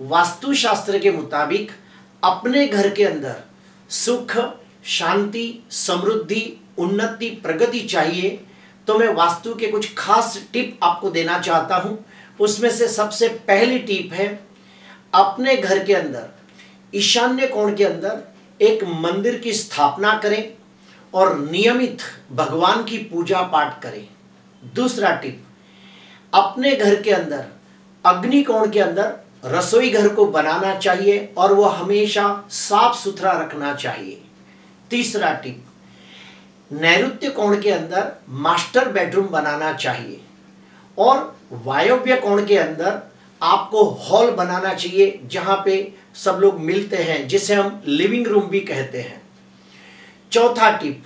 वास्तुशास्त्र के मुताबिक अपने घर के अंदर सुख, शांति, समृद्धि, उन्नति, प्रगति चाहिए तो मैं वास्तु के कुछ खास टिप आपको देना चाहता हूँ। उसमें से सबसे पहली टिप है, अपने घर के अंदर, ईशान्य कोण के अंदर एक मंदिर की स्थापना करें और नियमित भगवान की पूजा पाठ करें। दूसरा टिप, अपने घर के अंदर अग्नि कोण के अंदर रसोई घर को बनाना चाहिए और वह हमेशा साफ़ सुथरा रखना चाहिए। तीसरा टिप, नैऋत्य कोण के अंदर मास्टर बेडरूम बनाना चाहिए और वायव्य कोण के अंदर आपको हॉल बनाना चाहिए जहाँ पे सब लोग मिलते हैं, जिसे हम लिविंग रूम भी कहते हैं। चौथा टिप,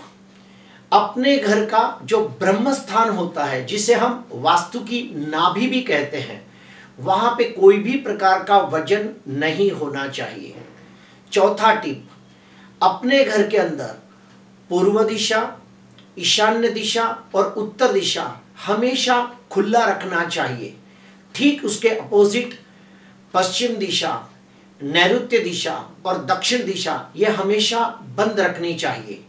अपने घर का जो ब्रह्म स्थान होता है, जिसे हम वास्तु की नाभि भी कहते हैं वहाँ पे कोई भी प्रकार का वज़न नहीं होना चाहिए। चौथा टिप, अपने घर के अंदर पूर्व दिशा, ईशान्य दिशा और उत्तर दिशा हमेशा खुला रखना चाहिए। ठीक उसके अपोजिट पश्चिम दिशा, नैऋत्य दिशा और दक्षिण दिशा यह हमेशा बंद रखनी चाहिए।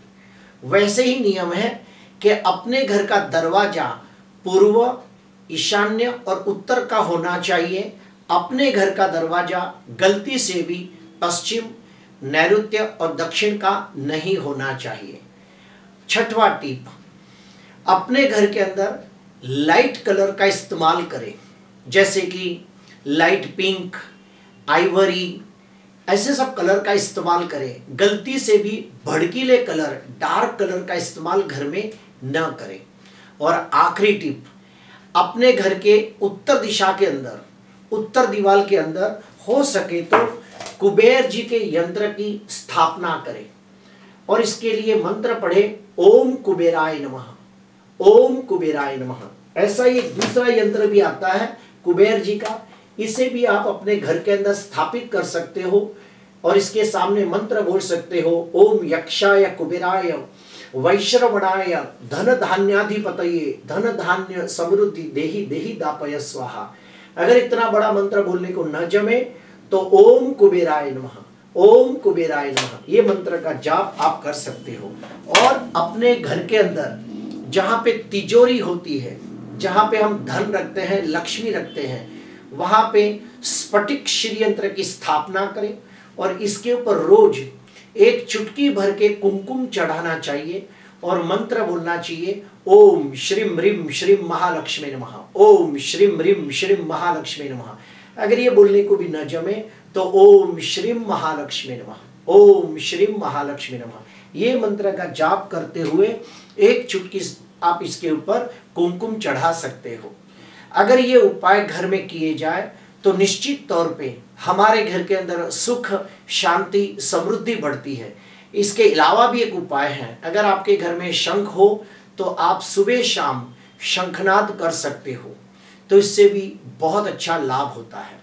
वैसे ही नियम है कि अपने घर का दरवाज़ा पूर्व ईशान्य और उत्तर का होना चाहिए। अपने घर का दरवाज़ा गलती से भी पश्चिम, नैऋत्य और दक्षिण का नहीं होना चाहिए। छठवा टिप, अपने घर के अंदर लाइट कलर का इस्तेमाल करें। जैसे कि लाइट पिंक, आइवरी, ऐसे सब कलर का इस्तेमाल करें। गलती से भी भड़कीले कलर, डार्क कलर का इस्तेमाल घर में न करें। और आखिरी टिप अपने घर के उत्तर दिशा के अंदर, उत्तर दीवार के अंदर हो सके तो कुबेर जी के यंत्र की स्थापना करें। और इसके लिए मंत्र पढ़े, ओम कुबेराय नमः, ओम कुबेराय नमः। ऐसा ही दूसरा यंत्र भी आता है कुबेर जी का। इसे भी आप अपने घर के अंदर स्थापित कर सकते हो और इसके सामने मंत्र बोल सकते हो, ओम यक्षाय कुबेराय। वैश्रवणाय धन धान्याधिपत धन धान्य समृद्धि देही देही दापय स्वाहा। अगर इतना बड़ा मंत्र बोलने को न जमे तो ओम कुबेराय नमः, ओम कुबेराय नमः। ये मंत्र का जाप आप कर सकते हो। और अपने घर के अंदर, जहाँ पे तिजोरी होती है, जहाँ पे हम धन रखते हैं, लक्ष्मी रखते हैं, वहाँ पे स्फटिक श्री यंत्र की स्थापना करें और इसके ऊपर रोज एक चुटकी भर के कुमकुम चढ़ाना चाहिए और मंत्र बोलना चाहिए, ओम श्रीम रिम श्रीम महालक्ष्मी नमः, ओम श्रीम रिम श्रीम महालक्ष्मी नमः। अगर ये बोलने को भी न जमे तो ओम श्रीम महालक्ष्मी नमः, ओम श्रीम महालक्ष्मी नमः। ये मंत्र का जाप करते हुए एक चुटकी आप इसके ऊपर कुमकुम चढ़ा सकते हो। अगर ये उपाय घर में किए जाए तो निश्चित तौर पे हमारे घर के अंदर सुख, शांति, समृद्धि बढ़ती है। इसके अलावा भी एक उपाय है। अगर आपके घर में शंख हो तो आप सुबह शाम शंखनाद कर सकते हो। तो इससे भी बहुत अच्छा लाभ होता है।